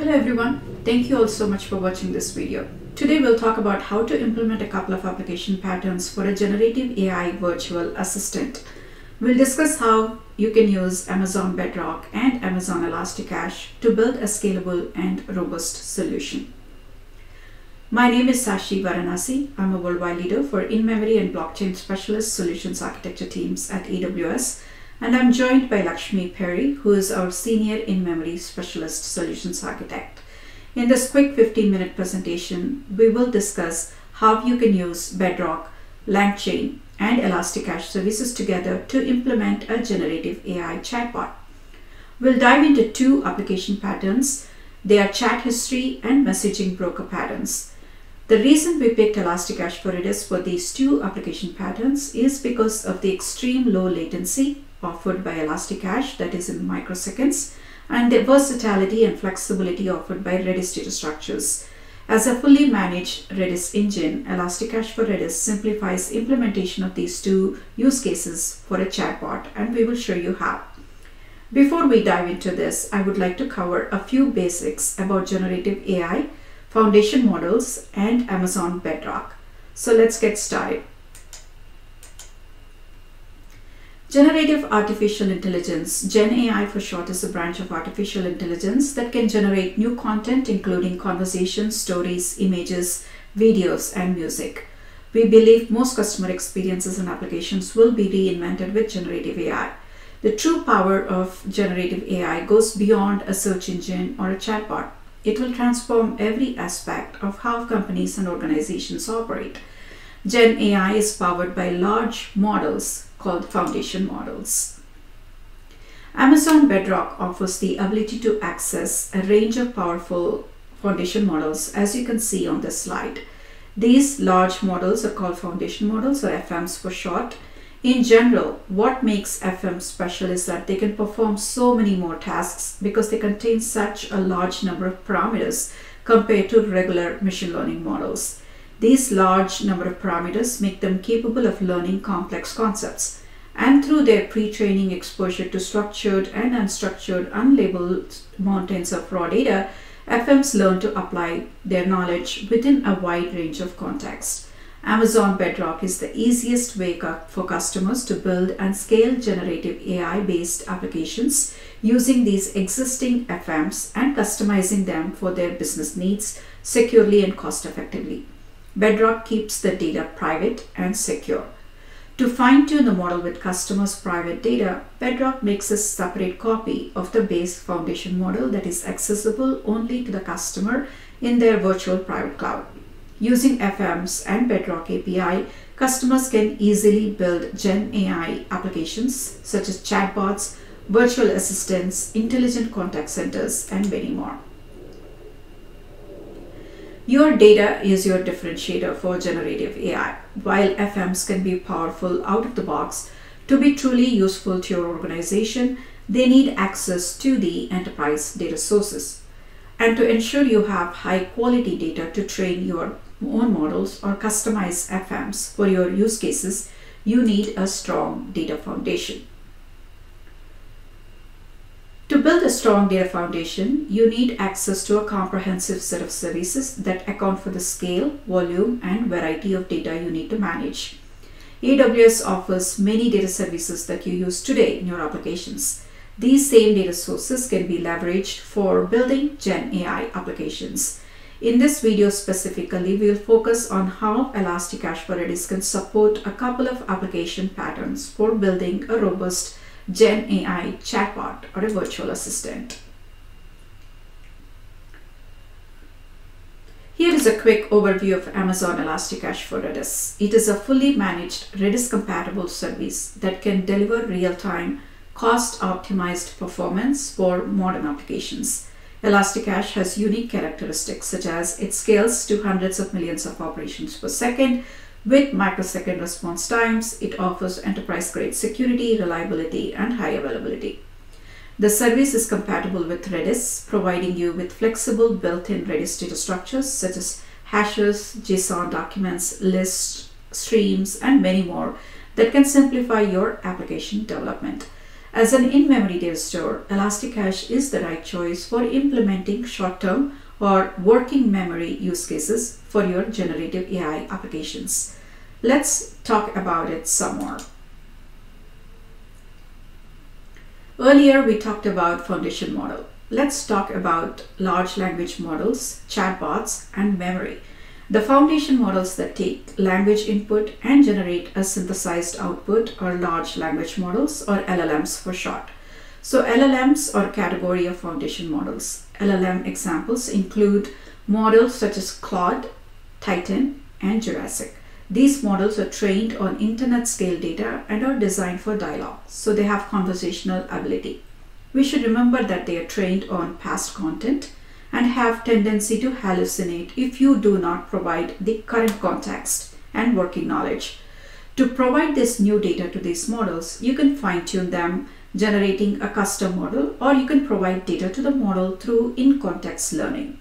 Hello everyone, thank you all so much for watching this video. Today we'll talk about how to implement a couple of application patterns for a generative AI virtual assistant. We'll discuss how you can use Amazon Bedrock and Amazon Elasticache to build a scalable and robust solution. My name is Sashi Varanasi. I'm a worldwide leader for in-memory and blockchain specialist solutions architecture teams at AWS and I'm joined by Lakshmi Peri, who is our Senior In-Memory Specialist Solutions Architect. In this quick 15-minute presentation, we will discuss how you can use Bedrock, LangChain, and Elasticache services together to implement a generative AI chatbot. We'll dive into two application patterns. They are chat history and messaging broker patterns. The reason we picked Elasticache for Redis for these two application patterns is because of the extreme low latency offered by Elasticache that is in microseconds and the versatility and flexibility offered by Redis data structures. As a fully managed Redis engine, Elasticache for Redis simplifies implementation of these two use cases for a chatbot and we will show you how. Before we dive into this, I would like to cover a few basics about generative AI, foundation models, and Amazon Bedrock. So let's get started. Generative Artificial Intelligence, Gen AI for short, is a branch of artificial intelligence that can generate new content, including conversations, stories, images, videos, and music. We believe most customer experiences and applications will be reinvented with generative AI. The true power of generative AI goes beyond a search engine or a chatbot. It will transform every aspect of how companies and organizations operate. Gen AI is powered by large models called foundation models. Amazon Bedrock offers the ability to access a range of powerful foundation models as you can see on this slide. These large models are called foundation models or FMs for short. In general, what makes FM special is that they can perform so many more tasks because they contain such a large number of parameters compared to regular machine learning models. These large number of parameters make them capable of learning complex concepts. And through their pre-training exposure to structured and unstructured unlabeled mountains of raw data, FMs learn to apply their knowledge within a wide range of contexts. Amazon Bedrock is the easiest way for customers to build and scale generative AI-based applications using these existing FMs and customizing them for their business needs securely and cost-effectively. Bedrock keeps the data private and secure. To fine-tune the model with customers' private data, Bedrock makes a separate copy of the base foundation model that is accessible only to the customer in their virtual private cloud. Using FMs and Bedrock API, customers can easily build Gen AI applications such as chatbots, virtual assistants, intelligent contact centers, and many more. Your data is your differentiator for generative AI. While FMs can be powerful out of the box, to be truly useful to your organization, they need access to the enterprise data sources. And to ensure you have high quality data to train your own models or customize FMs for your use cases, you need a strong data foundation. To build a strong data foundation, you need access to a comprehensive set of services that account for the scale, volume, and variety of data you need to manage. AWS offers many data services that you use today in your applications. These same data sources can be leveraged for building Gen AI applications. In this video specifically, we'll focus on how Elasticache for Redis can support a couple of application patterns for building a robust Gen AI chatbot or a virtual assistant. Here is a quick overview of Amazon Elasticache for Redis. It is a fully managed Redis compatible service that can deliver real-time cost optimized performance for modern applications. Elasticache has unique characteristics such as it scales to hundreds of millions of operations per second with microsecond response times, it offers enterprise-grade security, reliability, and high availability. The service is compatible with Redis, providing you with flexible built-in Redis data structures such as hashes, JSON documents, lists, streams, and many more that can simplify your application development. As an in-memory data store, Elasticache is the right choice for implementing short-term or working memory use cases for your generative AI applications. Let's talk about it some more. Earlier, we talked about foundation model. Let's talk about large language models, chatbots, and memory. The foundation models that take language input and generate a synthesized output are large language models or LLMs for short. So LLMs are a category of foundation models. LLM examples include models such as Claude, Titan, and Jurassic. These models are trained on internet scale data and are designed for dialogue, so they have conversational ability. We should remember that they are trained on past content and have tendency to hallucinate if you do not provide the current context and working knowledge. To provide this new data to these models, you can fine tune them generating a custom model or you can provide data to the model through in-context learning.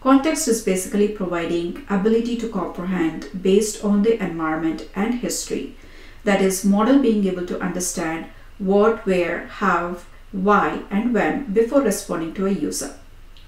Context is basically providing ability to comprehend based on the environment and history. That is model being able to understand what, where, how, why and when before responding to a user.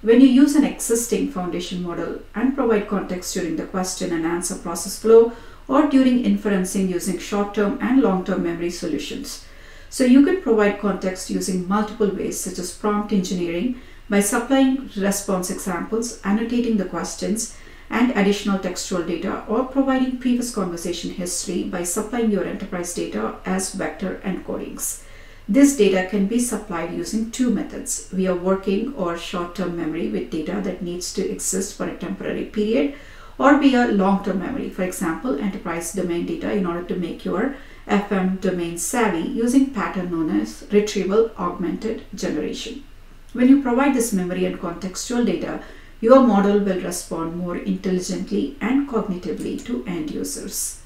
When you use an existing foundation model and provide context during the question and answer process flow or during inferencing using short-term and long-term memory solutions. So you can provide context using multiple ways such as prompt engineering by supplying response examples, annotating the questions, and additional textual data or providing previous conversation history by supplying your enterprise data as vector encodings. This data can be supplied using two methods via working or short-term memory with data that needs to exist for a temporary period or via long-term memory, for example, enterprise domain data in order to make your FM domain savvy using pattern known as retrieval augmented generation. When you provide this memory and contextual data, your model will respond more intelligently and cognitively to end users.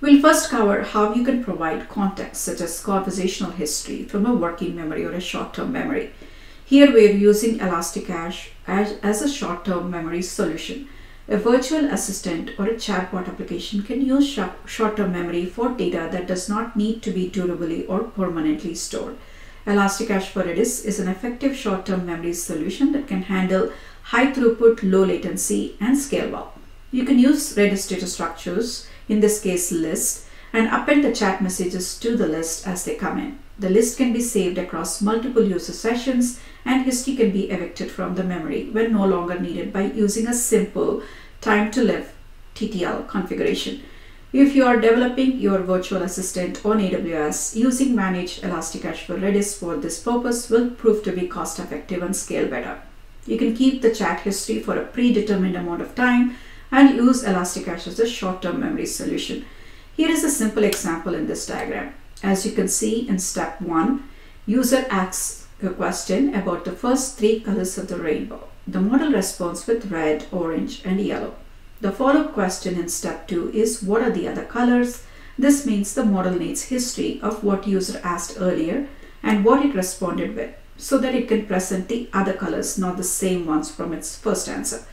We'll first cover how you can provide context such as conversational history from a working memory or a short-term memory. Here we are using Elasticache as, as a short-term memory solution. A virtual assistant or a chatbot application can use short-term memory for data that does not need to be durably or permanently stored. Elasticache for Redis is an effective short-term memory solution that can handle high throughput, low latency, and scale well. You can use Redis data structures in this case list, and append the chat messages to the list as they come in. The list can be saved across multiple user sessions and history can be evicted from the memory when no longer needed by using a simple time to live TTL configuration. If you are developing your virtual assistant on AWS, using managed Elasticache for Redis for this purpose will prove to be cost effective and scale better. You can keep the chat history for a predetermined amount of time and use Elasticache as a short-term memory solution. Here is a simple example in this diagram. As you can see in step 1, user asks a question about the first three colors of the rainbow. The model responds with red, orange and yellow. The follow-up question in step 2 is what are the other colors? This means the model needs history of what user asked earlier and what it responded with so that it can present the other colors, not the same ones from its first answer.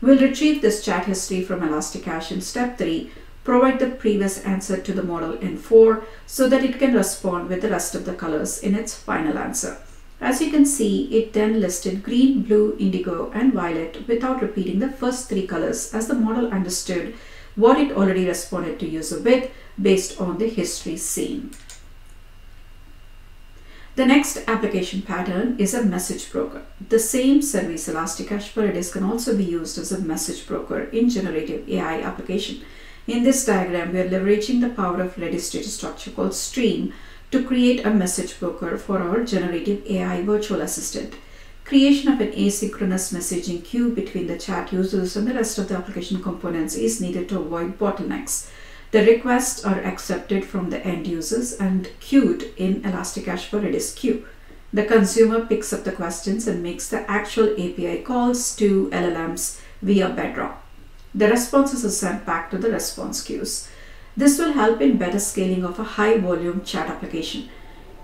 We'll retrieve this chat history from Elasticache in step 3, provide the previous answer to the model in 4 so that it can respond with the rest of the colors in its final answer. As you can see, it then listed green, blue, indigo and violet without repeating the first three colors as the model understood what it already responded to user with based on the history seen. The next application pattern is a message broker. The same service Elasticache for Redis can also be used as a message broker in generative AI application. In this diagram, we are leveraging the power of Redis data structure called Stream to create a message broker for our generative AI virtual assistant. Creation of an asynchronous messaging queue between the chat users and the rest of the application components is needed to avoid bottlenecks. The requests are accepted from the end users and queued in Elasticache for Redis queue. The consumer picks up the questions and makes the actual API calls to LLMs via Bedrock. The responses are sent back to the response queues. This will help in better scaling of a high volume chat application.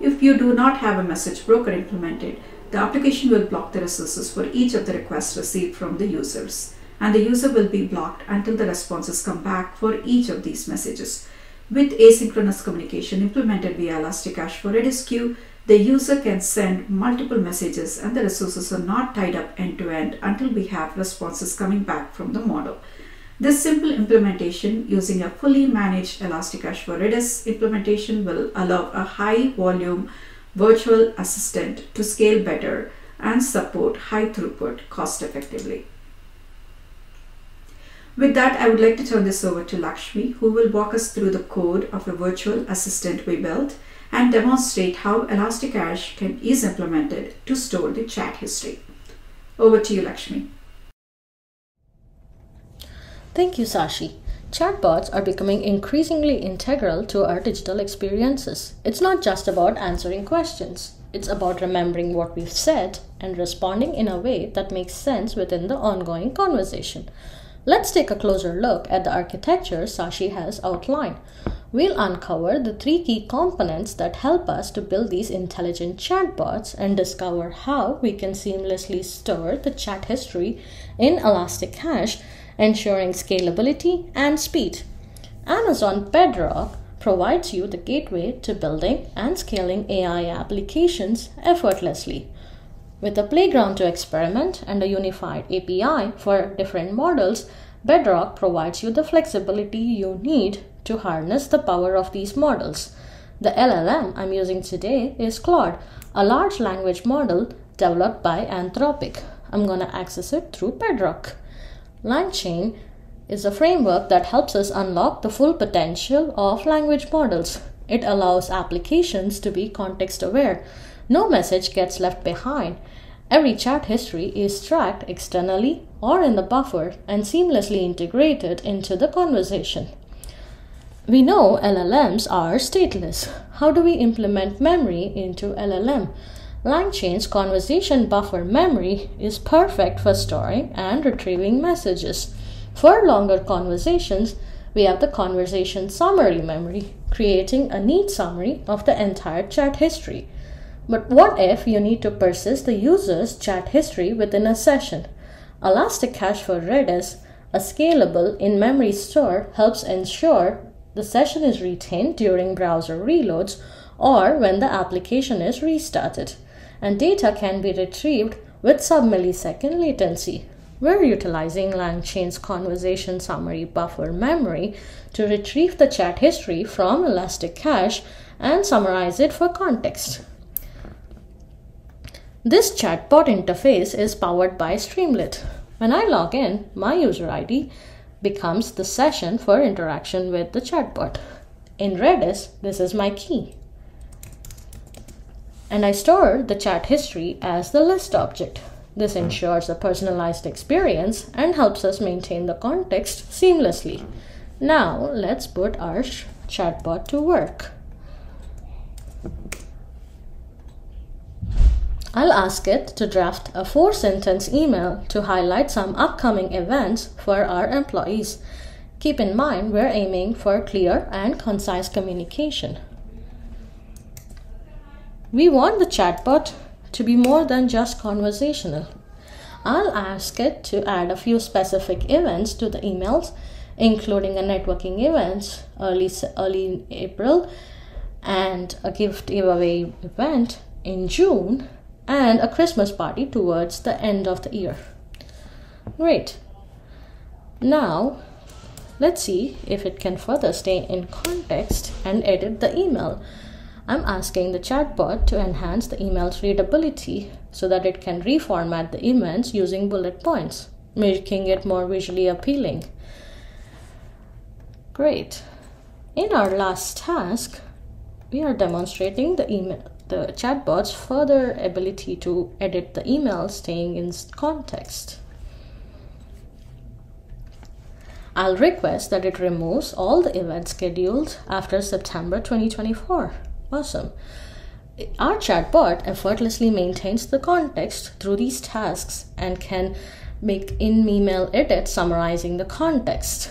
If you do not have a message broker implemented, the application will block the resources for each of the requests received from the users and the user will be blocked until the responses come back for each of these messages. With asynchronous communication implemented via Elasticache for Redis queue, the user can send multiple messages and the resources are not tied up end to end until we have responses coming back from the model. This simple implementation using a fully managed Elasticache for Redis implementation will allow a high volume virtual assistant to scale better and support high throughput cost effectively. With that, I would like to turn this over to Lakshmi, who will walk us through the code of a virtual assistant we built and demonstrate how Elasticache can, is implemented to store the chat history. Over to you, Lakshmi. Thank you, Sashi. Chatbots are becoming increasingly integral to our digital experiences. It's not just about answering questions, it's about remembering what we've said and responding in a way that makes sense within the ongoing conversation. Let's take a closer look at the architecture Sashi has outlined. We'll uncover the three key components that help us to build these intelligent chatbots and discover how we can seamlessly store the chat history in Elasticache ensuring scalability and speed. Amazon Bedrock provides you the gateway to building and scaling AI applications effortlessly. With a playground to experiment and a unified API for different models, Bedrock provides you the flexibility you need to harness the power of these models. The LLM I'm using today is Claude, a large language model developed by Anthropic. I'm going to access it through Bedrock. LangChain is a framework that helps us unlock the full potential of language models. It allows applications to be context aware. No message gets left behind. Every chat history is tracked externally or in the buffer and seamlessly integrated into the conversation. We know LLMs are stateless. How do we implement memory into LLM? LangChain's conversation buffer memory is perfect for storing and retrieving messages. For longer conversations, we have the conversation summary memory, creating a neat summary of the entire chat history. But what if you need to persist the user's chat history within a session? Elastic Cache for Redis, a scalable in memory store, helps ensure the session is retained during browser reloads or when the application is restarted and data can be retrieved with sub-millisecond latency. We're utilizing LangChain's conversation summary buffer memory to retrieve the chat history from Elastic Cache and summarize it for context. This chatbot interface is powered by Streamlit. When I log in, my user ID becomes the session for interaction with the chatbot. In Redis, this is my key and I store the chat history as the list object. This hmm. ensures a personalized experience and helps us maintain the context seamlessly. Now let's put our chatbot to work. I'll ask it to draft a four sentence email to highlight some upcoming events for our employees. Keep in mind we're aiming for clear and concise communication. We want the chatbot to be more than just conversational. I'll ask it to add a few specific events to the emails, including a networking event early, early in April and a gift giveaway event in June and a Christmas party towards the end of the year. Great. Now, let's see if it can further stay in context and edit the email. I'm asking the chatbot to enhance the email's readability so that it can reformat the events using bullet points, making it more visually appealing. Great. In our last task, we are demonstrating the email the chatbot's further ability to edit the email staying in context. I'll request that it removes all the events scheduled after September 2024. Awesome. Our chatbot effortlessly maintains the context through these tasks and can make in email edits summarizing the context.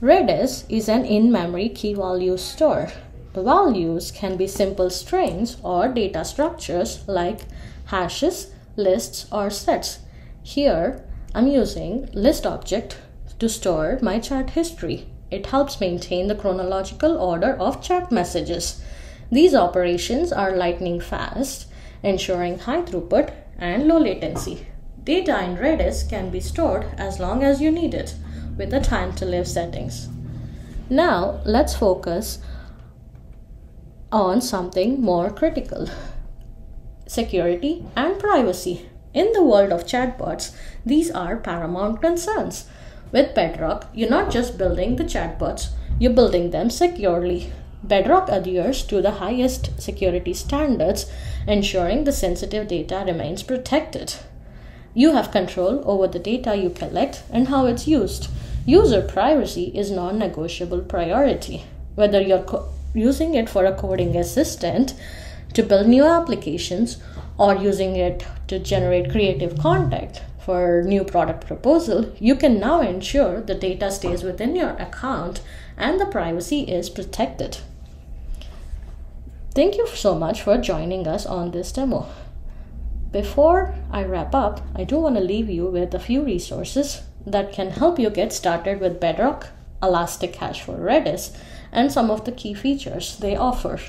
Redis is an in memory key value store. The values can be simple strings or data structures like hashes, lists, or sets. Here, I'm using list object to store my chat history. It helps maintain the chronological order of chat messages. These operations are lightning fast, ensuring high throughput and low latency. Data in Redis can be stored as long as you need it with the time to live settings. Now, let's focus on something more critical security and privacy. In the world of chatbots, these are paramount concerns. With Bedrock, you're not just building the chatbots, you're building them securely. Bedrock adheres to the highest security standards, ensuring the sensitive data remains protected. You have control over the data you collect and how it's used. User privacy is non negotiable priority. Whether you're co- using it for a coding assistant, to build new applications, or using it to generate creative content for new product proposal, you can now ensure the data stays within your account and the privacy is protected. Thank you so much for joining us on this demo. Before I wrap up, I do want to leave you with a few resources that can help you get started with Bedrock, Elastic Cache for Redis, and some of the key features they offer.